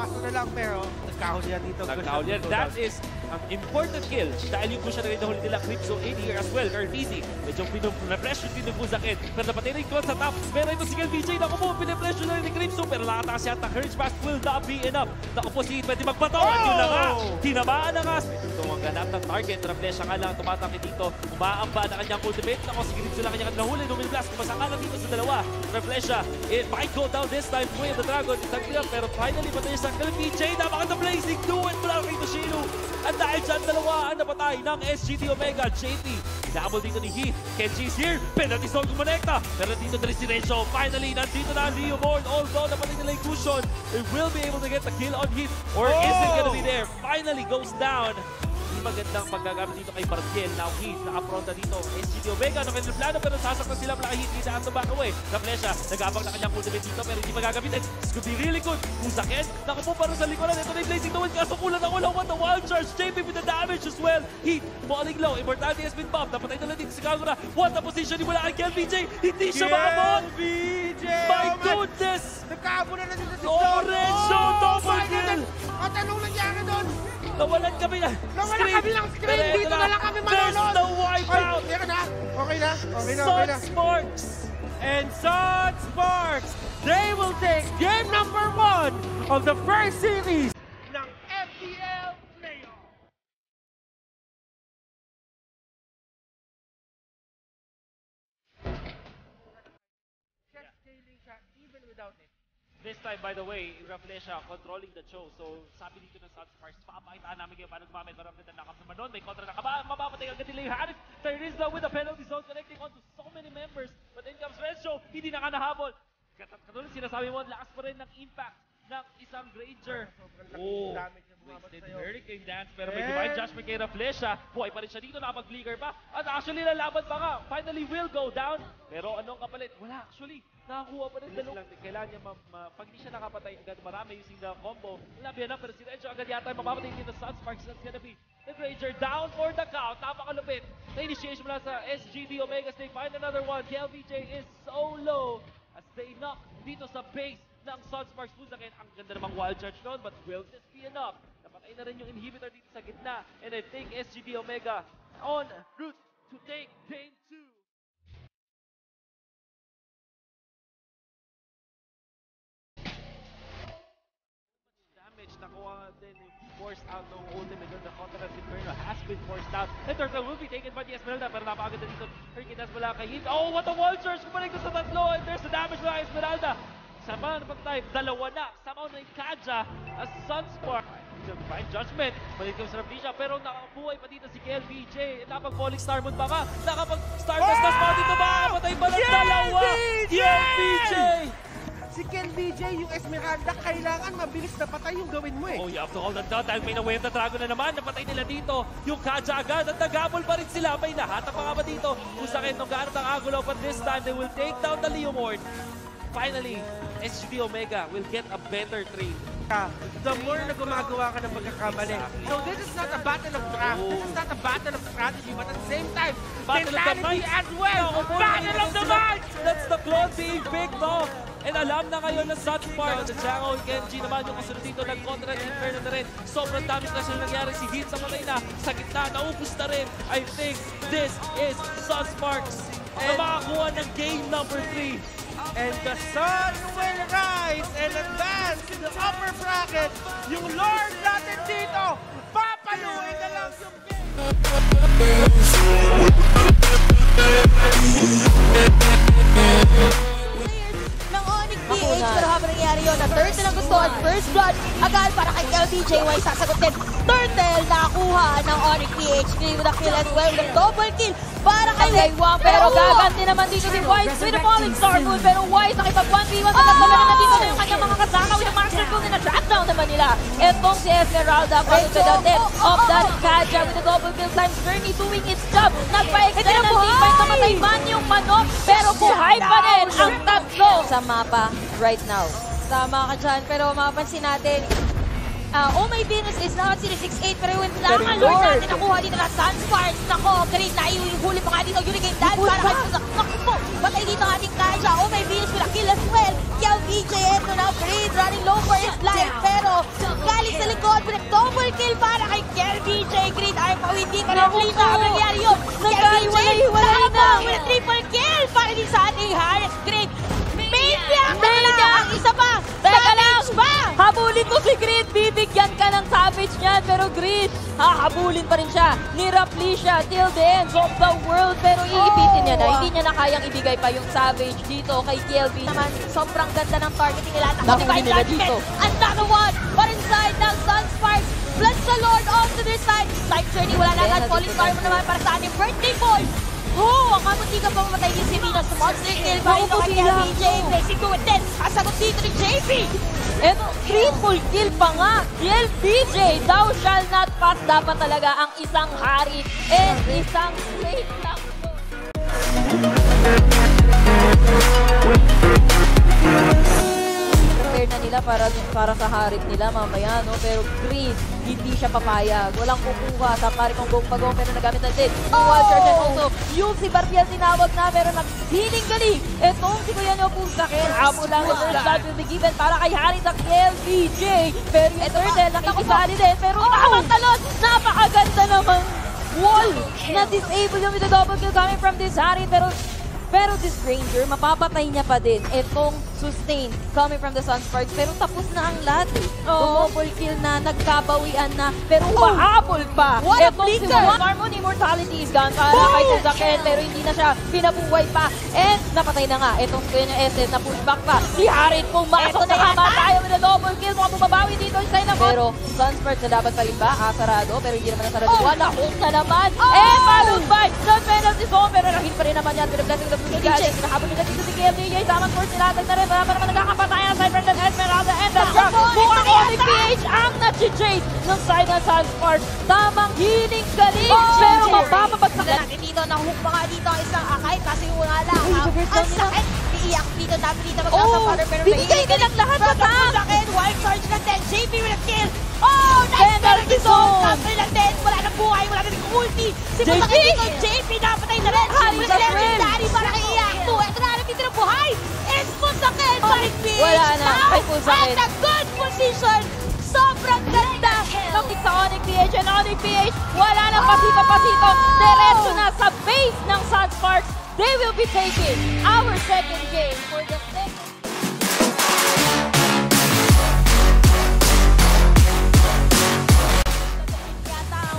paso na lang pero nagkahon yan dito. Nagkahol yan. That is ang important kill dahil yung push na rin nahuli nila Crypto in here as well. Cartesi, medyo pinapressure din ng Buzakin. Pero napatay na yung clone sa top. Pero ito si BJ, naku po, pinapressure na rin ni Crypto. Pero nakatakas yata, Courage Pass will not be enough. Naku po, si pwede magpato. At yun na nga, tinamaan na nga. Ito ang ganap ng target. Rablesha nga lang, tumatake dito. Umaamba na kanyang ultimate. Naku, si Crypto lang kanyang nahuli. Lumil blast, kumasakala dito sa dalawa. Rablesha, it might go down this time. Of the Dragon, isang. Pero finally, patay sa kill. BJ, napakanda blazing. Do it mula kay Toshino. At dahil dyan, dalawa ang napatay ng SGT Omega. JP, double dito ni Heath. Kenji's here. Penalty zone kumonekta. Pero dito na rin si Renzo. Finally, nandito na Leo Born. Although napatay nila yung cushion, they will be able to get the kill on Heath. Or is it gonna be there? Finally goes down. Magandang paggagamit dito kay Bartiel. Now Heath, nakapronta dito. SGT Omega, no kanyang plano, pero sasaktan sila mula kay Heath. Hindi na back away. Raplesha, nag-abang na kanyang ultimate dito, pero hindi magagamitin. This could be really good. Kung sakit, naku po, para sa likuran. Ito na yung blazing toward. Kaso kulang na kulang. What the wild charge. JP with the damage as well. Heath, falling low. Immortality has been buffed. Napatay na lang dito si Kagura. What the position ni mula kay Kel BJ. Hindi siya maabot. BJ! My Oh goodness! Nagkabo na na dito si Lorenzo, Oh, double my kill! goodness! At anong nangyari doon? Nawalan kami na. Nawalan kami ng screen. Pero Dito ito na lang kami There's the wipeout. Ay, na. Okay na. Okay na, okay na. Sparks. And Sun Sparks, they will take game number one of the first series ng FPL Playoff. Chef scaling siya even without it. This time, by the way, Rafflesia controlling the show. So, sabi dito ng Sun Sparks, papakitaan namin kayo paano gumamit. Marami na nakap naman nun. May kontra na kaba. Mapapatay agad nila yung Harris. Teresa with the penalty zone connecting onto so many members. But in comes Renzo. Hindi na ka nahabol. Kat- Katulad sinasabi mo, lakas pa rin ng impact ng isang Granger. Oh, damage wasted. Hurricane Dance. Pero may divine judgment kay Rafflesia. Buhay pa rin siya dito. Nakapag-flicker pa. At actually, lalaban pa nga. Finally will go down. Pero anong kapalit? Wala actually. Nakakuha pa rin dalawa. Kailangan niya, ma- ma- pag hindi siya nakapatay agad marami using the combo, biyan na. Pero si Renzo agad yata mapapatay dito sa Sunsparks. That's gonna be the Granger down for the count. Napakalupit. Na initiation mula sa SGD Omega They find another one. KLVJ is so low as they knock dito sa base ng Sunsparks Buzakin. Ang ganda namang wild charge doon, but will this be enough? Napatay na rin yung inhibitor dito sa gitna. And I think SGD Omega on route to take game 2. damage. Nakuha din forced out ng ultimate doon. The counter of Inferno has been forced out. And Turtle will be taken by the Esmeralda. Pero napakaganda dito. Has mula kay Heath. Oh, what a wall charge! Kumalik sa tatlo. And there's the damage mula Esmeralda. Sama na pag tayo. Dalawa na. Sama na yung Kaja as Sunspark. Divine Judgment. Balik ko sa Ravisha. Pero nakabuhay pa dito si KLBJ. Nakapag-falling Star Moon pa ka. Nakapag-Stardust oh! pa dito ba? Patay pa ng dalawa. KLBJ! Si Ken BJ, yung Esmeralda, kailangan mabilis na patay yung gawin mo eh. Oh, you have to hold that down dahil may na-wave na dragon na naman. Napatay nila dito. Yung Kaja agad at nagabol pa rin sila. May nahatak pa nga ba dito? Kung sakit nung gaano ng Agulo. But this time, they will take down the Leomord. Finally, SGD Omega will get a better trade. The more na gumagawa ka ng pagkakamali. So this is not a battle of craft. This is not a battle of strategy. But at the same time, Battle mentality as well. Po, Battle of the minds! That's the clone being picked off. And alam na ngayon ng Sunspark. The Django and Genji naman yung kasunod dito. Nag-contra ng Inferno na rin. Sobrang damage na sila nangyari. Si Heat sa patay na. Sa gitna, naubos na rin. I think this is Sunsparks na makakuha ng game number 3. And the sun will rise and advance to the upper bracket. Yung Lord natin dito, papaluin na lang yung ng Onyx PH. Pero habang nangyari yun, na Turtle ang gusto at first blood agad para kay LBJY sasagutin. Turtle nakakuha ng Onyx PH with a kill as well. With double kill para kay Wang. Pero gaganti naman dito si White with a falling star move. Pero White nakipag 1v1 sa tatlo na dito na yung kanyang mga kasama with a master kung na drop down naman nila. Etong si Esmeralda to the death of that Kaja with a double kill times journey doing its job. Nagpa-extend ng teammate namatay man yung manok pero buhay pa rin ang tatlo sa mapa right now. Tama ka dyan, pero mapapansin natin, Ah, oh my goodness, is not sila 6'8 pero yung lang ang Lord natin nakuha dito na Sunsparks. Nako, Karin, naiuhuli pa nga dito. Hurricane Dan para kay Naku po, patay dito ang ating Kaja. Oh my with a kill as well. Kel BJ, eto na, Fred running low for his life. Pero din sa likod. Double kill para kay Kelby J. Green. Ay po, hindi pa Naku na-play po. na nangyari yun. Nagkahiwalay-hiwalay Tama, na. with triple kill para din sa ating Harris Green. Maniac! na Ang isa pa! Teka lang! Pa! Habulin mo si Grid, bibigyan ka ng savage niyan. Pero Grid, hahabulin pa rin siya ni Raplisha till the end of the world. Pero iipitin niya na, Oh. hindi niya na kayang ibigay pa yung savage dito kay Kelvin. naman, sobrang ganda ng targeting nila. Divine nila dito. Another one! But inside ng Sunsparks, Bless the Lord onto their side. Life journey, wala na agad. Falling star mo naman para sa ating birthday boy. Oh, ang kamunti ka pa mamatay din si Venus. Monster kill ba Naku, ito kay sila. LBJ? Blessing to it then. Kasagot dito ni JP. Eto, triple kill pa nga. Kill BJ, thou shall not pass. Dapat talaga ang isang hari and isang straight lang. Na nila para para sa harit nila mamaya, no? Pero Green, hindi siya papayag. Walang kukuha sa pari kong gong pagong pero nagamit na din. Yung wild charge and also, yung si Barbiel tinawag na pero naghiling galing. Etong si Kuya Nyo Pusakin, amo lang ang first blood will be given para kay Harit ang LBJ. Pero yung Turtle, nakikisali din. Pero tamang talon, napakaganda naman wall na disable yung with the double kill coming from this Harit. Pero pero this Ranger, mapapatay niya pa din itong sustain coming from the Sunsparks. Pero tapos na ang lahat eh. Double kill na, nagkabauian na, pero mahabol pa. What a Etong si flicker! One Harmon Immortality is gone para kay Tuzaken, pero hindi na siya pinabuhay pa. And napatay na nga. Si Kuya SS na pushback pa. Si Harit pumasok na yata. kamatayan with a double kill. Mukhang bumabawi dito yung side ng Pero Sunsparks na dapat pa rin ba? Ah, sarado. Pero hindi naman nasarado. Oh. Wala hook na naman. Oh. And followed by the penalty zone. Pero rahil pa rin naman yan. A blessing the blue guys. Nahabol nila dito si KLDJ. Tamang course nilatag na rin. Wala pa naman nagkakapatayan. Esmeralda and na only yata. PH ang na-chase ng side ng Sunsparks. Tamang healing galing. Oh. Pero Tingnan mapapabagsak na natin dito, nahook pa nga dito ang isang akay kasi wala lang. Ang sakit. Iiyak dito, dapat dito magkasa Oh, binigay nilang lahat taas. Sakit, wild charge na din. JP with a kill. Oh, nice Penalty zone. Tapos lang din. Wala na buhay, wala na ulti. Si dito, JP napatay na rin. With sa Pitch. Wala na. Ay, Masakit. At a good position. Sobrang ganda. Kapit sa Onyx PH and Onyx PH, wala nang pasito-pasito. Diretso na sa base ng Sunsparks. They will be taking our second game for the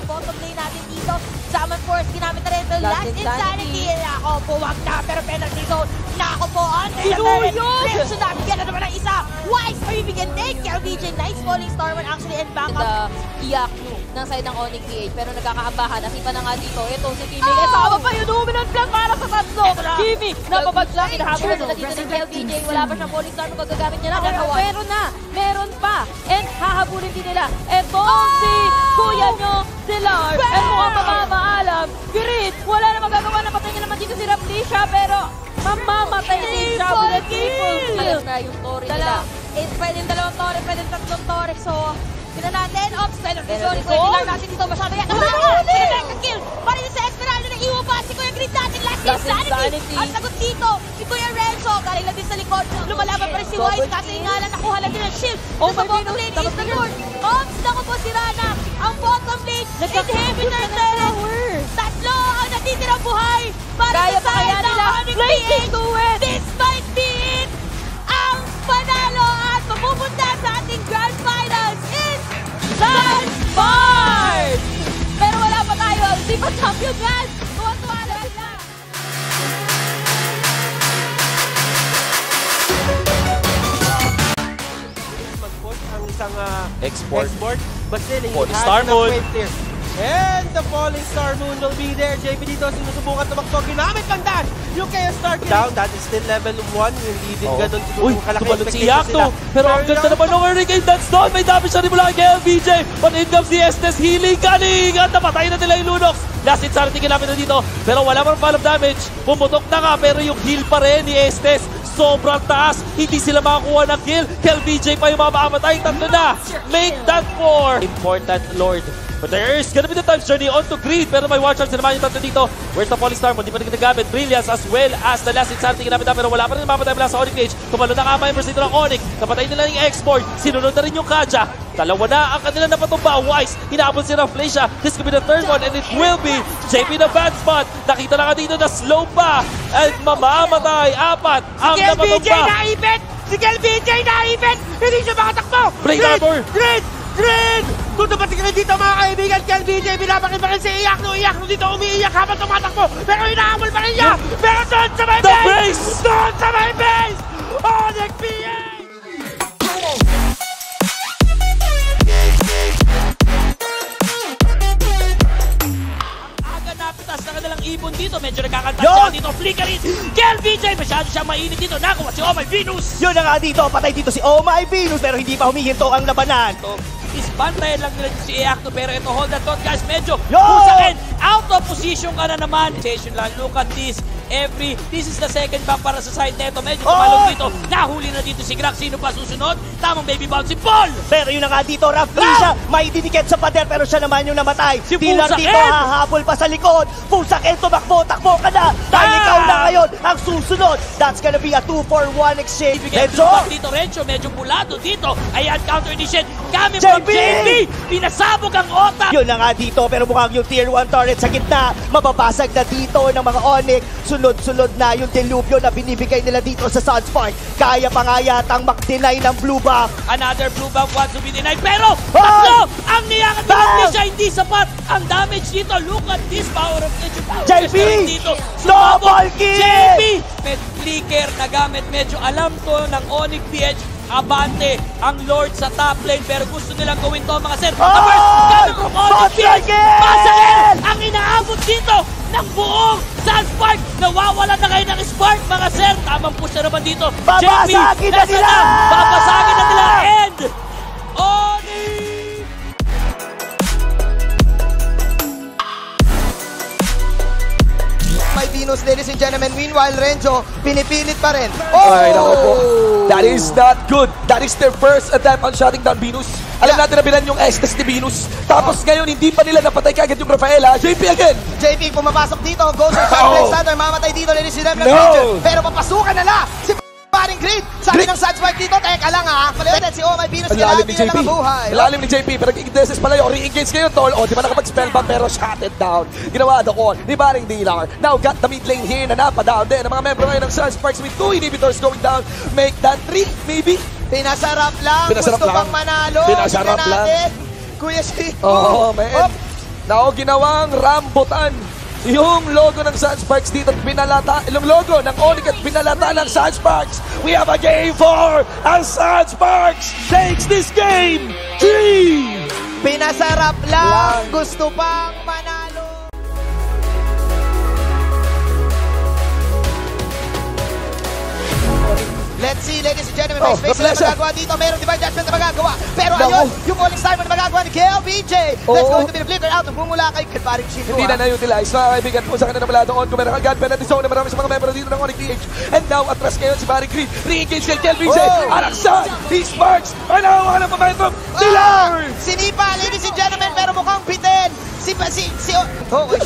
ang bottom lane natin dito. Summon Force, ginamit na rin last Insanity. Insanity. Ako po, wag na, pero penalty zone. Nako po, under the turret. Diretso na, bigyan na naman ng isa. Wise, pabibigyan din. KLBJ, nice falling star man actually and back up. iyak ng side ng Onyx PH. Pero nagkakaambahan. Nakita na nga dito. Ito si Kimi. Oh! Kasama pa yung dominant plan para sa tatlo. Na. Kimi, napabagsak. Inahabol Eternal na dito ni KLBJ. Wala pa siyang falling star. Magagamit niya na. Pero meron na. Meron pa. And hahabulin din nila. Ito Oh! si Kuya nyo, si. Bear! And mukhang mamamaalam. Grid, wala na magagawa. Napatay niya naman dito si Raplisha. Pero mamamatay with a triple kill. na yung Tori nila. Eh, pwedeng dalawang tore, pwedeng tatlong tore. So, Tignan natin, penalty Penalty zone. Kuya zone. Pilar natin dito masyado yan. Wala Wala na na, ulit. Rebecca kill. Para sa Esmeralda na iwan pa si Kuya Green natin. Last, Last insanity. Insanity. Ang sagot dito, si Kuya Renzo. Galing lang din sa likod. Lumalaban pa rin si Wise. Kasi nga lang nakuha lang din ang shield. Oh, sa bottom lane is the Lord. Ops, naku po si Rana. Ang bottom lane, inhibitor tower. Tatlo ang natitirang buhay. Para sa side ng Blazing PH. Hindi pa champion yan. Tuwa-tuwa na sila. mag-push ang isang ah, Export. export. But still, he Falling has Star enough Moon. weight there. And the Falling Star Moon will be there. JP dito sinusubukan tumakbo. Ginamit lang dan. Yung kaya Star down. That is still level 1. Hindi din Oo. ganun siguro Uy, kalaki tumalon si Yakto. Pero ang ganda naman ng Hurricane Dance doon. May damage na rin mula kay LBJ. But in comes si Estes. Healing galing. At napatay na nila yung Lunox. Last insanity ginamit na dito. Pero wala pang fall of damage. Pumutok na nga. Pero yung heal pa rin ni Estes. Sobrang taas. Hindi sila makakuha ng kill. KLBJ pa yung mamamatay. Tatlo na. Make that four. Important, Lord. But there is gonna be the times journey on to Greed. Pero may watch outs na naman yung tatlo dito. Where's the Falling Star? Hindi pa rin ginagamit. Brilliance as well as the last insanity ginamit na. Pero wala pa rin mamatay mula sa Onyx Cage. Tumalo na ka members dito ng Onyx. Napatay nila yung export. Sinunod na rin yung Kaja. Dalawa na ang kanila napatumba. Wise, hinabol sila ng Fleisha. This could be the third one and it will be JP na bad spot. Nakita na ka dito na slow pa. And mamamatay. Apat ang Si LBJ napatumba. naipit! Si LBJ naipit! Hindi siya makatakbo! Blade! Armor! Grid! Grid! Tutupatin ka na dito mga kaibigan! KLBJ binabakit pa rin si Iyakno! Iyakno dito umiiyak habang tumatakbo! Pero hinahamol pa rin niya! Pero doon sa may The base! base! Doon sa may base! Onyx PA! Na kanilang ibon dito. Medyo nagkakanta Yun! siya dito. Flickerin. KLBJ masyado siyang mainit dito. Nakuha si Oh My Venus. Yun na nga dito, patay dito si Oh My Venus pero hindi pa humihinto ang labanan. to is bantayan lang nila si Eacto pero ito hold that thought guys medyo Yo! pusakin out of position ka na naman station lang look at this every this is the second back para sa side neto medyo tumalong Oh! dito nahuli na dito si Grax sino pa susunod tamang baby bounce si Paul Pero yun na nga dito, Raf siya, may dinikit sa pader pero siya naman yung namatay. Si Pusakin! dito hahabol pa sa likod. Pusakin, tumakbo, takbo ka na. Dahil Ah! ikaw na ngayon ang susunod. That's gonna be a 2 for 1 exchange. Renzo! dito Renzo medyo bulado dito ayan counter edition coming from JB! Pinasabog ang otak Yun na nga dito, pero mukhang yung tier 1 turret sa gitna, mababasag na dito ng mga Onyx. Sunod-sunod na yung delubyo na binibigay nila dito sa Sunspark. Kaya pa nga yatang mag-deny ng blue buff. Another blue buff once to be denied. Pero, tatlo! Ang niyakan ni! Amnesia hindi sapat. Ang damage dito. Look at this power of nature. JP! dito. Double kill! JP! Med flicker na gamit. Medyo alam to ng Onyx PH. Abante ang Lord sa top lane pero gusto nilang gawin to mga sir. Hoy! Ang first coming from Onyx PH. Pasagin! Ang inaabot dito ng buong Sunspark. Nawawala na kayo ng spark mga sir. Tamang push na naman dito. Babasagin na nila! Babasagin na nila. And Onyx! May Venus, ladies and gentlemen. Meanwhile, Renzo, pinipilit pa rin. Oh! Ay, naku po. That is not good. That is their first attempt on shutting down Venus. Alam natin na bilan yung Estes ni Venus. Tapos ngayon, hindi pa nila napatay kagad yung Rafaela. JP again! JP pumapasok dito. Goes for Oh. Alexander. Mamatay dito, ladies and gentlemen. No. Pero papasukan na la si paring Grid. Sabi ng Sunspark dito, teka lang ha. Kulitin si Oh My Venus. Kailangan ni nila JP. ng buhay. Lalim ni JP. Pero Ignesis pala yung re-engage ngayon, tol. O, di ba nakapag-spellbound pero shut it down. Ginawa doon ni Baring Dilar. Now got the mid lane here na napadown din. Ang mga membro ngayon ng Sunsparks with two inhibitors going down. Make that three, maybe. Pinasarap lang. Pinasarap Gusto lang. pang manalo. Pinasarap lang. natin. Kuya si... Oh, man. Now, ginawang rambutan yung logo ng Sunsparks dito at binalata, yung logo ng Onyx at binalata ng Sunsparks. We have a game for and Sunsparks takes this game. Three! Pinasarap lang. Gusto pang manalo. Let's see, ladies and gentlemen, may Oh, space na Raplesa. magagawa dito. Meron divine judgment na magagawa. Pero Naku. ayun, yung Falling mo na magagawa ni KLBJ. Let's Oo. go to be the flicker out. Bumula kay Kalbaring Shifu. Hindi na na-utilize. Mga kaibigan po sa kanila mula doon. Kung meron kang penalty zone na marami sa mga membro dito ng Onyx PH. And now, atras ngayon si Barry Green. Re-engage kay Zay. Oh. Araksan! He sparks! Ay, nakakuha ng momentum! Dilar! Sinipa, ladies and gentlemen, pero mukhang bitin. Si, si, si, oh, okay.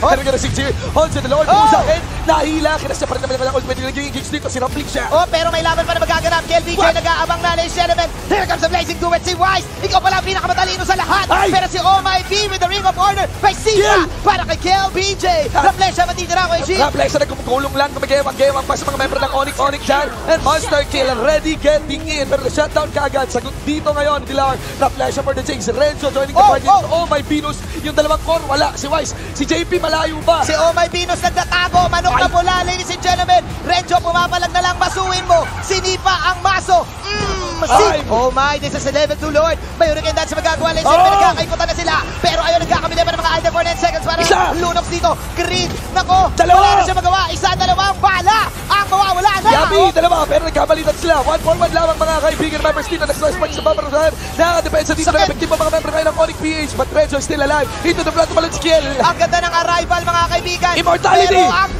Oh, Pero gonna si Jir. Hold to the Lord. Oh. Oh. sa akin. Nahila. Kinasya pa rin naman ng ultimate naging engage dito. Sinaplik siya. oh, pero may laban pa na magaganap. KLBJ nag-aabang na, and gentlemen. Here comes the blazing duet, si Wise. Ikaw pala ang pinakamatalino sa lahat. Ay! Pero si Oh My B with the ring of honor. Kill! Sika para kay KLBJ. Raplesha matitira ko, G. Raplex na nagkumukulong lang. Kumagewang-gewang pa sa mga member ng Onyx Onyx dyan. And Monster Kill ready getting in. Pero shutdown kagad. Sagot dito ngayon. Dilar. Raplex for the Jigs. Renzo joining the Oh, party. oh. Oh my Venus. Yung dalawang core wala. Si Wise. Si JP malayo pa. Si Oh My Venus nagtatago. Manok na pula, ladies and gentlemen. Renjo, pumapalag na lang. Masuin mo. Sinipa ang maso. Mmm, si... Ay. Oh my, this is a level 2 Lord. May hurricane dance magagawa, ladies and Oh. gentlemen. Nagkakaikutan na sila. Pero ayun, nagkakamili pa ng mga item for 10 seconds para Isa. Lunox dito. Green. Nako. Dalawa. Wala na siya magawa. Isa, dalawang bala. Ang mawawala na. Yabi, dalawa, pero nagkabalitan sila. One for one lamang mga kaibigan members dito. Nag-slice punch sa bumper side. Nakadepensa dito. Sakit. Nag-effective ang mga member ngayon ng Onyx PH. But Renzo is still alive. Into the blood of Kill. Ang ganda ng arrival, mga kaibigan. Immortality. Pero ang.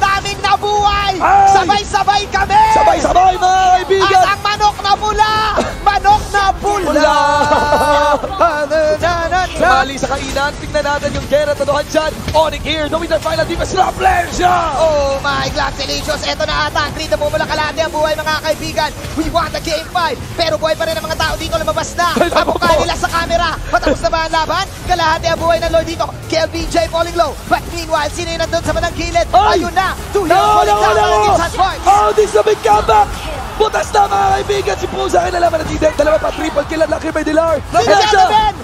Sabay-sabay kami. Sabay-sabay mga kaibigan. At ang manok na pula! Manok na pula! Sumali sa kainan. Tingnan natin yung Gerard Taduhan dyan. Onyx here. Knowing their final defense. Raplesia! Oh my God, delicious. Ito na ata ang Creed na mumula kalahati ang buhay mga kaibigan. We want the game 5. Pero buhay pa rin ang mga tao dito lumabas na. Po. nila sa camera. Patapos na ba ang laban? Kalahati ang buhay ng Lord dito. KLBJ falling low. But meanwhile, sino yung nandun sa bandang gilid? Ay! Ayun na. Two heroes No, falling no, down. no! Oh, this is a big comeback! Butas na mga kaibigan! Si Pusa kinalaman na Didem. Dalawa pa, triple kill at Lucky by Dilar. Ladies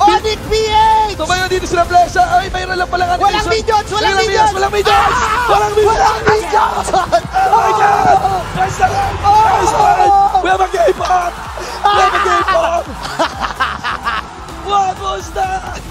Onyx PH! Tumayo dito si Raplesia. Ay, mayroon lang pala Walang animation. minions! Walang Walang minions! Walang minions! Walang minions! Walang minions! Oh my God! Nice na rin! Nice one! We have a game up! We have a game up! What was that?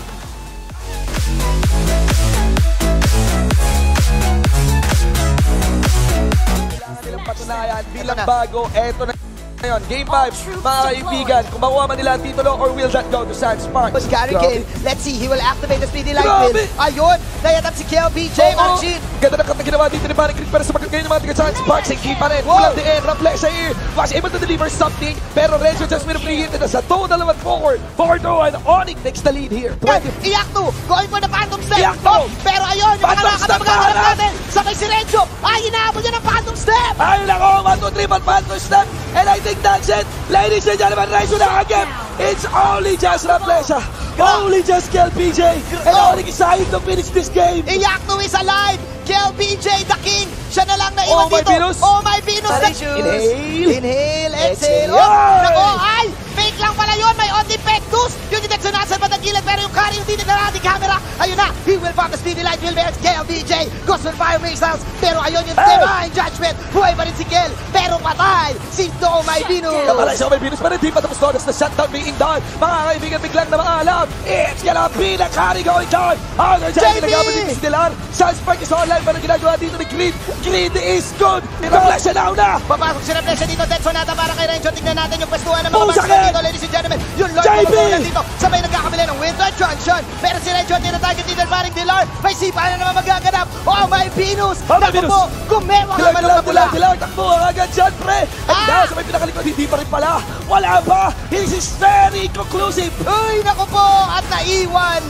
Kailangan nilang patunayan bilang bago. Eto na ngayon, game 5, mga kaibigan, kung makuha man nila ang titulo or will that go to San Sparks? But. Kane, let's see, he will activate the speedy light wheel. Ayun, nayatap si KLBJ, Oo. Machine. Ganda ng kata ginawa dito ni Manny Creek pero sa pagkagayon ng mga tiga San Sparks, hindi pa rin. Wow. Kulang din, Raplesia here was able to deliver something pero Renzo just made a free hit na sa total naman forward. Forward to and Onyx takes the lead here. 20 Iyak to, going for the Phantom Step. Iyak to. Oh, pero ayun, yung mga Phantom nakakata Step magkakalap na, natin. Sabay si Renzo. Ay, inaabot niya ng Phantom Step. Ay nako, 1, 2, 3, but Pantos step and I think that's it. Ladies and gentlemen, Renzo na again. It's only just Raplesia. Only just PJ. And Onyx is trying to finish this game. Iyak to is alive. KLBJ, the king. Siya na lang Oh, naiwan my dito. Venus. Oh, my Venus. Inhale. Inhale, exhale. Oh, nako, ay, fake lang pala yun. May only pectus. Yung detection nasa bandang gilid, pero yung carry yung na nating camera. Ayun na, he the speedy light wheel bears. KLBJ, goes for fire missiles. Pero ayun yung Hey. divine judgment. Buhay pa rin si Kel, pero patay. Si Do My Venus. Kapalay siya may Venus pa rin, di pa tapos Donas na shutdown being done. Mga kaibigan, biglang na maalam. It's gonna be the carry going down. Dyan, JB! dito si Dilar. Sunspark is online, pero ginagawa dito ni Green. Green is good. Reflex siya na una. Papasok si Reflection dito, Dead Sonata para kay Renzo. Tignan natin yung pwestuhan ng mga ka! dito, ladies and gentlemen. Yung Lord JB! Dito, sabay nagkakabili ng Winter Junction. Pero si Renzo ang tinatarget dito, paring Dilar. May sipa na naman magaganap. Oh, may Venus! Oh, may Naku Venus! po, gumewa ka man ng pula. Dilar. Takbo ang agad dyan, pre. At Ah! dahil sa may pinakalikod, hindi pa rin pala. Wala pa. This is very conclusive. Uy, naku po, at naiwan.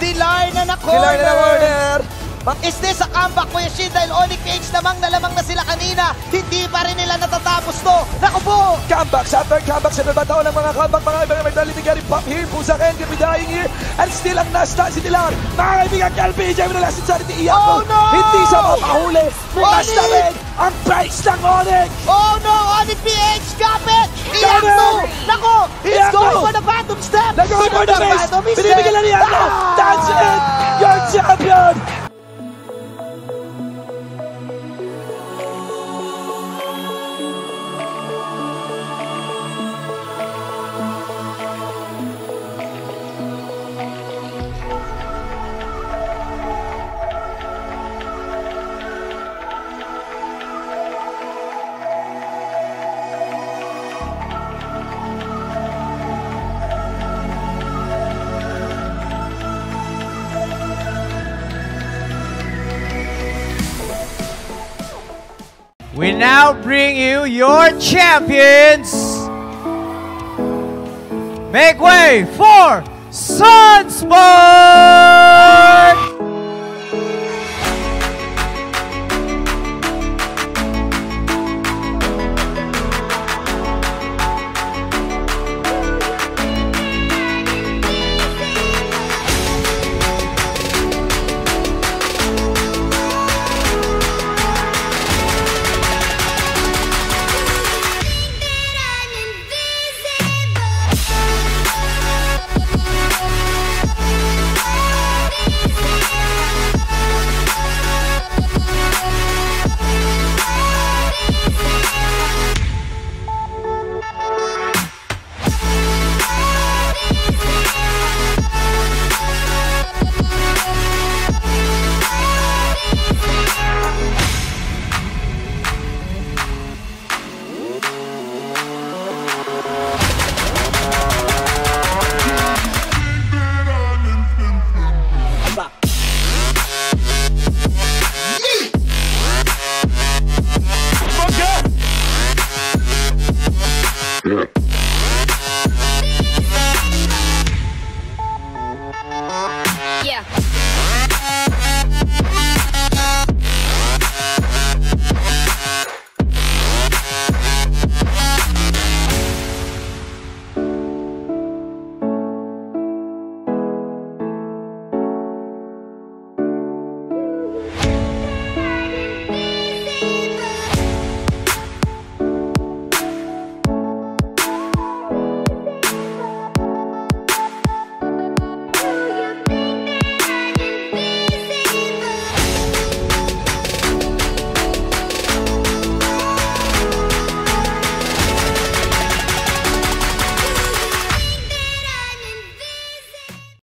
Dilar na na Dilar na corner. Is this a comeback, Kuya Shin? Dahil Onyx PH namang nalamang na sila kanina. Hindi pa rin nila natatapos to. Naku po, Comebacks after comebacks. Sa nabataon ng mga comeback, mga kaibigan, may dali ni Gary Pop here. Pusa Ken, Gary dying here. And still ang nasta si Dilar. Mga kaibigan, Calvi, Jay, na last charity iyak. Oh, no! Hindi siya mapahuli. Nasta rin ang price ng Onyx. Oh no, Onyx PH, kapit! Iyak to! Naku, it's Iyak going for the Phantom Step! Nag-going for the Step! Binibigyan na niya ako. Ah! That's it. Your champion. Now bring you your champions. Make way for Sunspot!